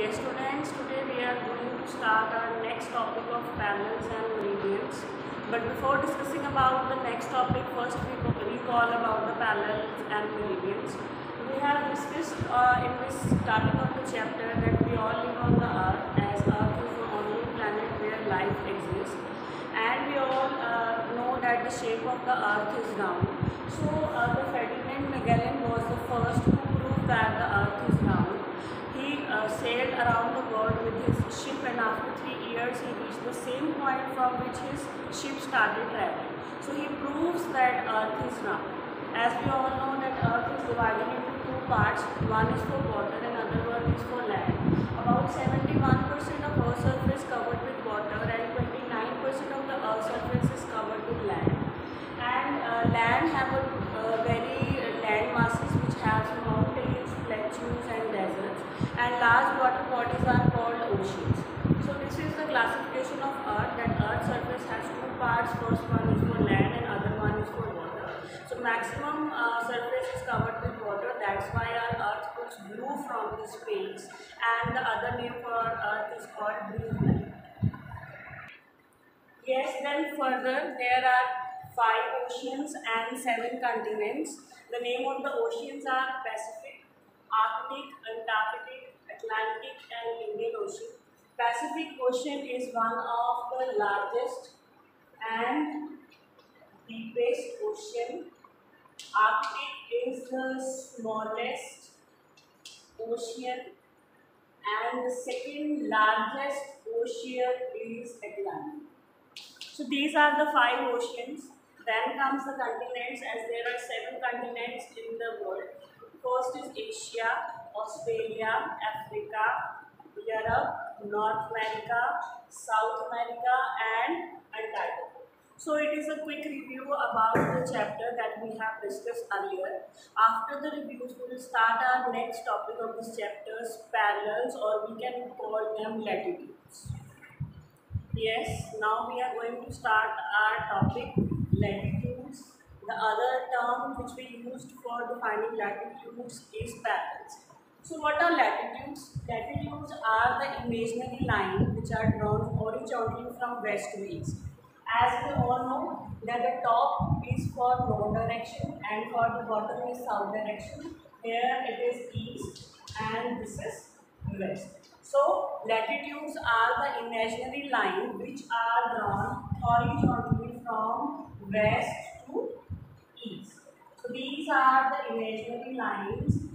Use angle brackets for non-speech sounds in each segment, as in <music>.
Yes, students, today we are going to start our next topic of parallels and meridians. But before discussing about the next topic, first we recall about the parallels and meridians. We have discussed uh, in this starting of the chapter that we all live on the earth as earth is the only planet where life exists. And we all uh, know that the shape of the earth is round. So uh, the Ferdinand Magellan was the first to prove that the earth is round. He uh, sailed around the world with his ship and after three years he reached the same point from which his ship started traveling. So he proves that earth is round. As we all know that earth is divided into two parts, one is for water and other one is for land. About 71% of earth's surface covered with water and 29% of the earth's surface is covered with land. And uh, land have a uh, very uh, land masses which has mountains, plateaus and deserts and large water bodies are called oceans. So this is the classification of earth that earth surface has two parts, first one is for land and other one is for water. So maximum uh, surface is covered with water that's why our earth looks blue from the space and the other name for earth is called blue. Yes, then further there are five oceans and seven continents. The name of the oceans are Pacific, Arctic, Antarctic, Atlantic and Indian Ocean. Pacific Ocean is one of the largest and deepest ocean. Arctic is the smallest ocean and the second largest ocean is Atlantic. So these are the five oceans. Then comes the continents as there are seven continents in the world. First is Asia, Australia, Africa, Europe, North America, South America and Antarctica. So it is a quick review about the chapter that we have discussed earlier. After the reviews, we will start our next topic of this chapter's parallels or we can call them latitudes. Yes, now we are going to start our topic latitudes. The other term which we used for defining latitudes is parallels. So what are latitudes? Latitudes are the imaginary lines which are drawn horizontally from west to east. As we all know that the top is for north direction and for the bottom is south direction. Here it is east and this is west. So latitudes are the imaginary lines which are drawn horizontally from west to east. So these are the imaginary lines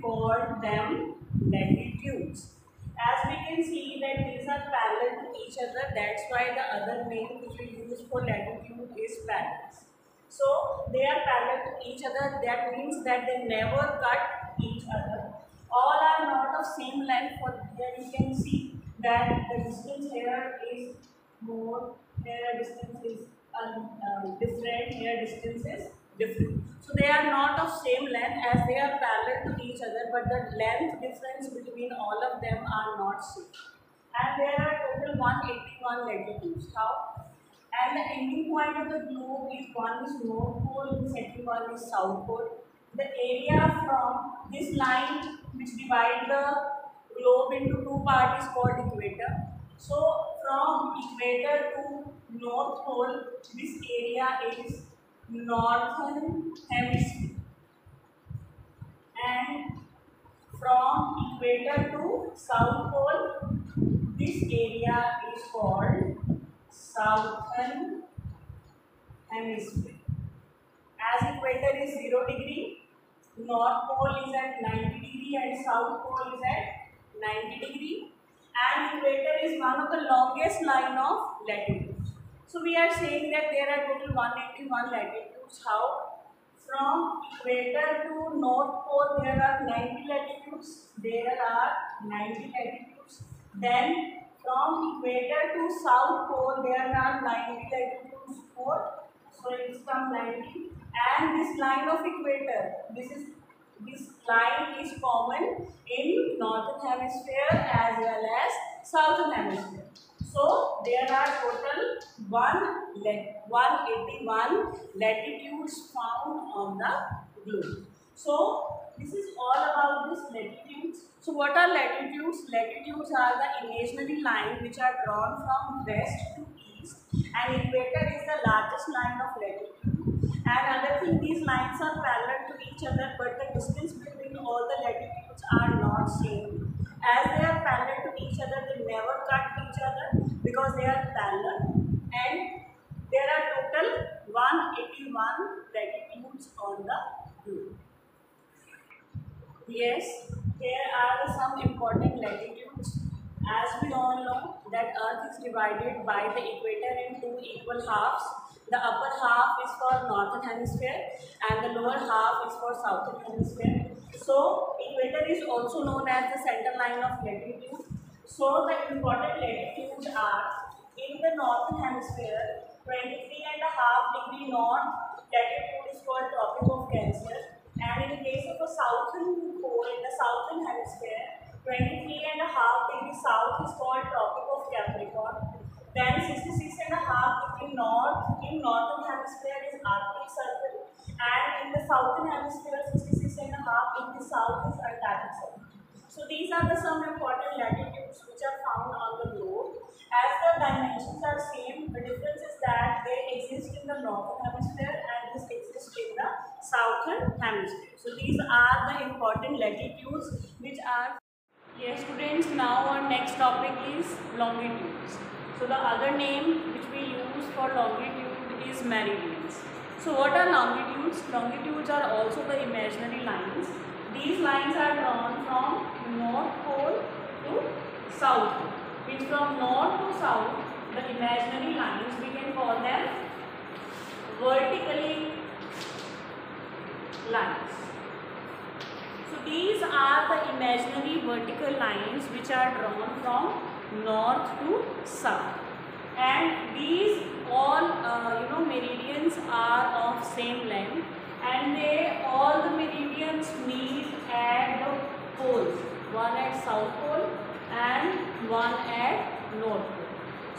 which we call them latitudes. As we can see that these are parallel to each other that's why the other name which we use for latitude is parallels. So they are parallel to each other that means that they never cut each other all are not of same length for here you can see that the distance here is more here distance is um, um, different here distance is different so they are not of same length as they are parallel to each other but the length difference between all of them are not same and there are total 181 latitudes how and the ending point of the globe is one is north pole and second one is south pole the area from this line which divide the globe into two parts is called equator. So from equator to north pole, this area is northern hemisphere. And equator to south pole, this area is called southern hemisphere. As equator is 0 degree, north pole is at 90 degree and south pole is at 90 degree and equator is one of the longest line of latitudes. So we are saying that there are total 181 latitudes. How? From equator to north pole there are 90 latitudes. There are 90 latitudes. Then from equator to south pole there are 90 latitudes. Four. So it is from 90 and this line of equator this is this line is common in northern hemisphere as well as southern hemisphere so there are total 1 181 latitudes found on the globe so this is all about this latitudes So what are latitudes? Latitudes are the imaginary line which are drawn from west to east and equator is the largest line of latitude. And other thing these lines are parallel to each other but the distance between all the latitudes are not same. As they are parallel to each other they never cut each other because they are parallel and there are total 181 latitudes on the globe. Yes, here are some important latitudes. As we all know that Earth is divided by the equator in two equal halves. The upper half is for northern hemisphere and the lower half is for southern hemisphere. So, equator is also known as the center line of latitude. So, the important latitudes are in the northern hemisphere 23 and a half degree north latitude is called Tropic of Cancer and in the case of a southern pole in the southern hemisphere, 23 and a half degree south is called Tropic of Capricorn. Then 66 and a half degree north in northern hemisphere is Arctic Circle and in the southern hemisphere 66 and a half degree south is Antarctic Circle. So these are the some important latitudes which are found on the globe. As the dimensions are same, the difference is that they exist in the northern hemisphere and this exists in the southern hemisphere. So these are the important latitudes which are Yes students, now our next topic is longitudes. So the other name which we use for longitude is meridians. So what are longitudes? Longitudes are also the imaginary lines. These lines are drawn from north pole to south pole. Means from north to south, the imaginary lines we can call them vertically lines. So these are the imaginary vertical lines which are drawn from north to south. And these all uh, you know meridians are of same length and they all the meridians meet at the poles. One at south pole and one at north pole.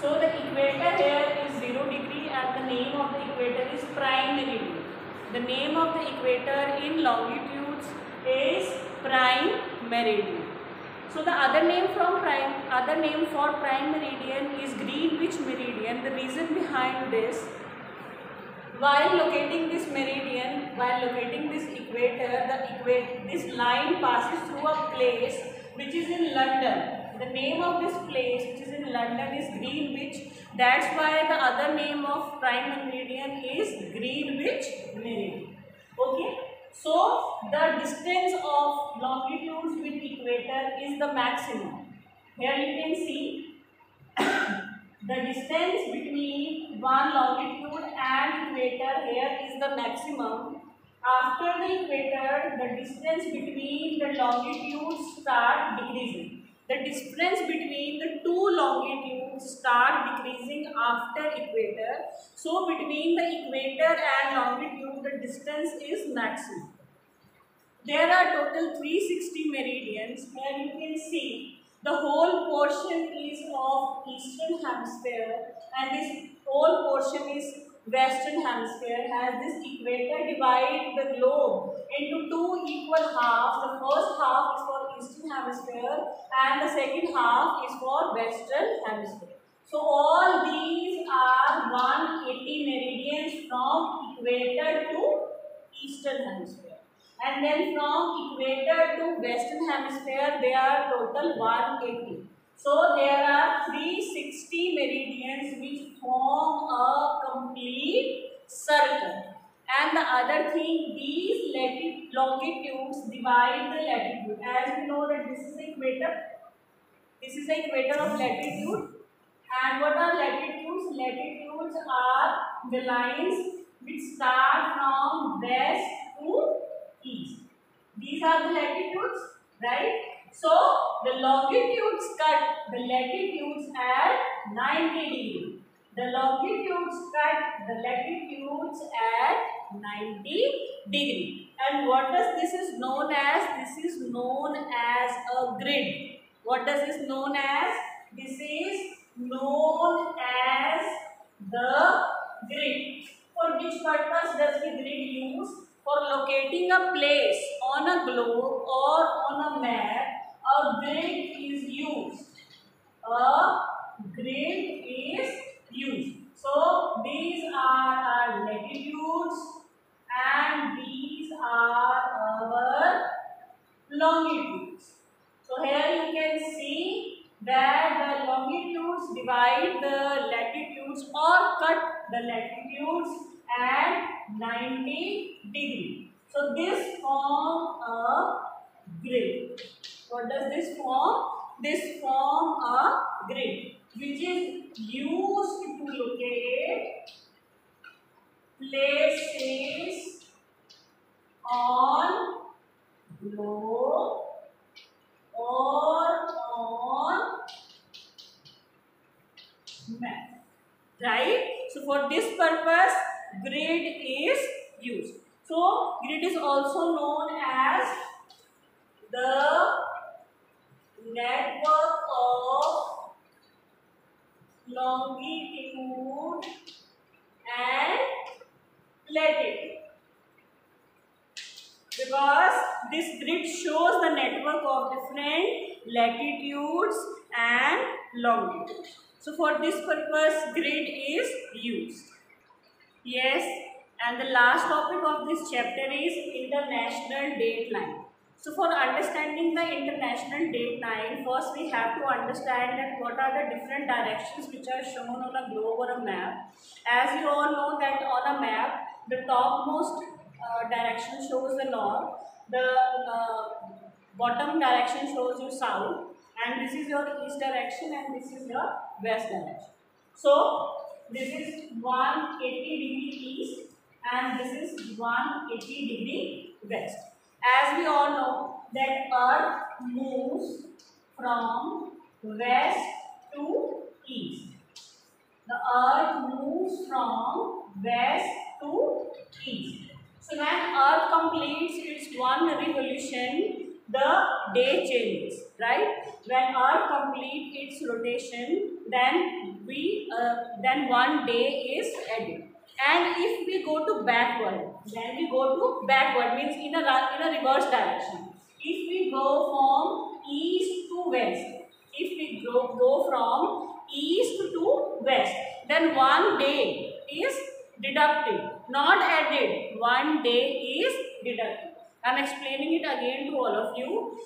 So the equator here is 0 degree and the name of the equator is prime meridian. The name of the equator in longitudes is prime meridian. So the other name from prime, other name for prime meridian is Greenwich meridian. The reason behind this, while locating this meridian, while locating this equator, the equator, this line passes through a place which is in London. The name of this place which is in London is Greenwich. That's why the other name of prime meridian is Greenwich meridian. Okay. So, the distance of longitudes with equator is the maximum. Here you can see <coughs> the distance between one longitude and equator here is the maximum. After the equator, the distance between the longitudes start decreasing. The difference between the two longitudes start decreasing after equator. So between the equator and longitude the distance is maximum. There are total 360 meridians. Here you can see the whole portion is of eastern hemisphere and this whole portion is western hemisphere has this equator divide the globe into two equal halves. The first half is for eastern hemisphere and the second half is for western hemisphere. So all these are 180 meridians from equator to eastern hemisphere. And then from equator to western hemisphere they are total 180. So there are 360 meridians which form a complete circle. And the other thing, these longitudes divide the latitude. As we know that this is the equator. This is the equator of latitude. And what are latitudes? Latitudes are the lines which start from west to east. These are the latitudes, right? So, the longitudes cut the latitudes at 90 degree. The longitudes cut the latitudes at 90 degree. And what does this is known as? This is known as a grid. What does this known as? This is known as the grid. For which purpose does the grid use? For locating a place on a globe or on a map a grid is used. A grid is used. So these are our latitudes and these are our longitudes. So here you can see that the longitudes divide the latitudes or cut the latitudes at 90 degree. So this form a grid. What does this form? This form a grid which is used to locate places on globe or on map. Right? So for this purpose, grid is used. So grid is also known as the network of longitude and latitude because this grid shows the network of different latitudes and longitudes. So for this purpose grid is used. Yes and the last topic of this chapter is international date line. So for understanding the international date line, first we have to understand that what are the different directions which are shown on a globe or a map. As you all know that on a map, the topmost uh, direction shows the north, the uh, bottom direction shows you south and this is your east direction and this is your west direction. So this is 180 degree east and this is 180 degree west. As we all know that earth moves from west to east. The earth moves from west to east. So when earth completes its one revolution, the day changes, right? When earth completes its rotation, then we uh, then one day is added. And if we go to backward, then we go to backward means in a in a reverse direction. If we go from east to west, if we go, go from east to west, then one day is deducted, not added. One day is deducted. I am explaining it again to all of you.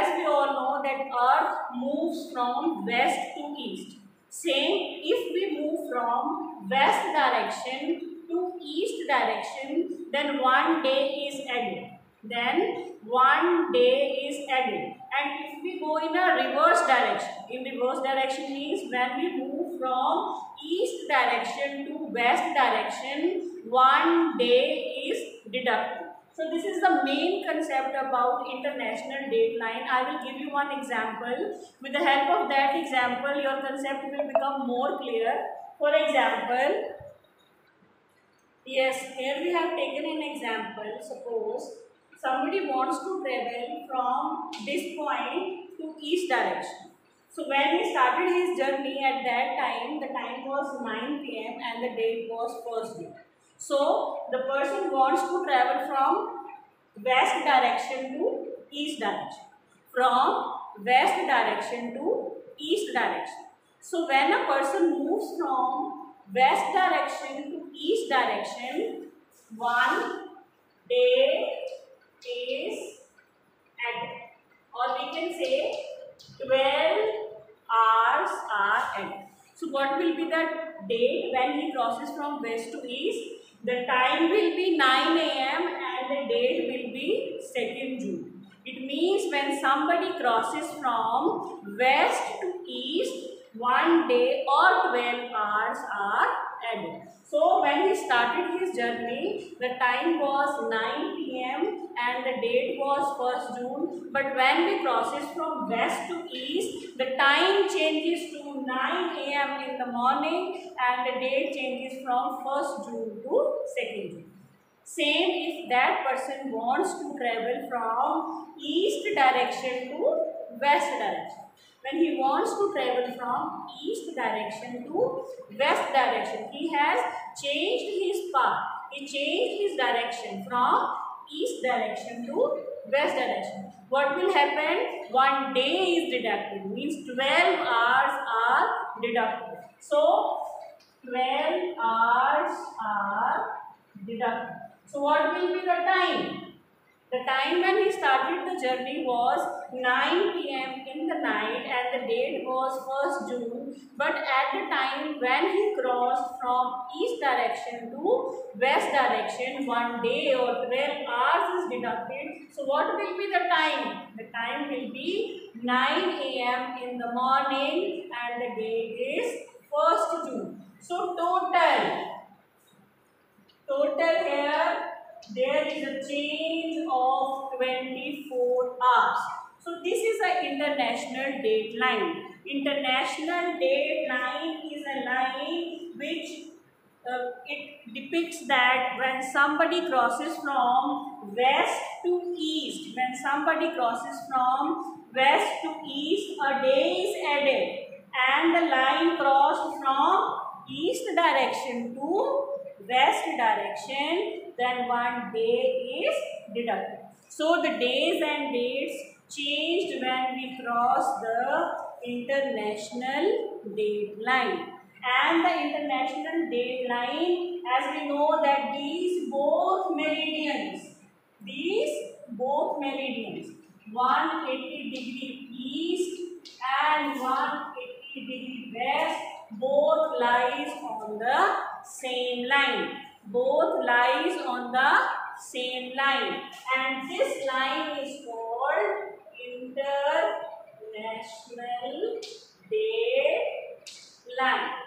As we all know that earth moves from west to east. Same if we move from west direction to east direction then one day is added. Then one day is added. And if we go in a reverse direction, in reverse direction means when we move from east direction to west direction, one day is deducted. So this is the main concept about international date line. I will give you one example. With the help of that example, your concept will become more clear. For example, yes, here we have taken an example. Suppose somebody wants to travel from this point to east direction. So when he started his journey at that time, the time was 9 pm and the date was 1st June. So the person wants to travel from west direction to east direction. From west direction to east direction. So when a person moves from west direction to east direction, one day is added. Or we can say 12 hours are added. So what will be the date when he crosses from west to east? The time will be 9 am and the date will be 2nd June. It means when somebody crosses from west to east, one day or 12 hours are added. So when he started his journey, the time was 9 pm and the date was 1st June. But when we crosses from west to east, the time changes to 9 am in the morning and the date changes from 1st June to 2nd June. Same if that person wants to travel from east direction to west direction. When he wants to travel from east direction to west direction, he has changed his path. He changed his direction from east direction to west direction. What will happen? One day is deducted. Means 12 hours are deducted. So 12 hours are deducted. So what will be the time? The time when he started the journey was 9 pm in the night and the date was 1st June. But at the time when he crossed from east direction to west direction, one day or 12 hours is deducted. So what will be the time? The time will be 9 am in the morning and the date is 1st June. So total, total here there is a change of 24 hours. So this is an international date line. International date line is a line which uh, it depicts that when somebody crosses from west to east, when somebody crosses from west to east, a day is added and the line crossed from east direction to west direction then one day is deducted. So the days and dates changed when we cross the international date line. And the international date line, as we know that these both meridians, these both meridians, 180 degree east and 180 degree west, both lies on the same line both lies on the same line and this line is called international date line.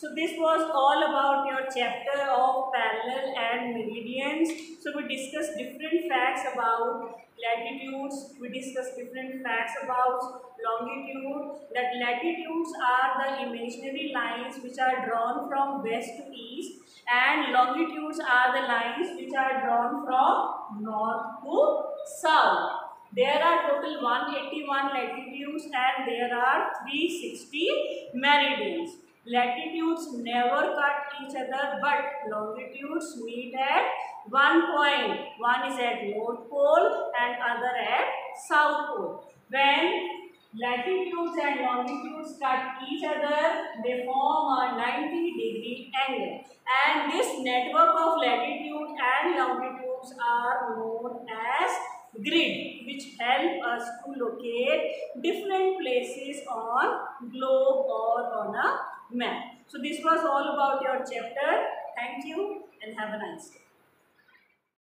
So this was all about your chapter of parallel and meridians. So we discussed different facts about latitudes. We discussed different facts about longitude. That latitudes are the imaginary lines which are drawn from west to east and longitudes are the lines which are drawn from north to south. There are total 181 latitudes and there are 360 meridians. Latitudes never cut each other but longitudes meet at one point. One is at North Pole and other at South Pole. When latitudes and longitudes cut each other, they form a 90 degree angle. And this network of latitude and longitudes are known as grid which help us to locate different places on globe or on a map. So this was all about your chapter. Thank you and have a nice day.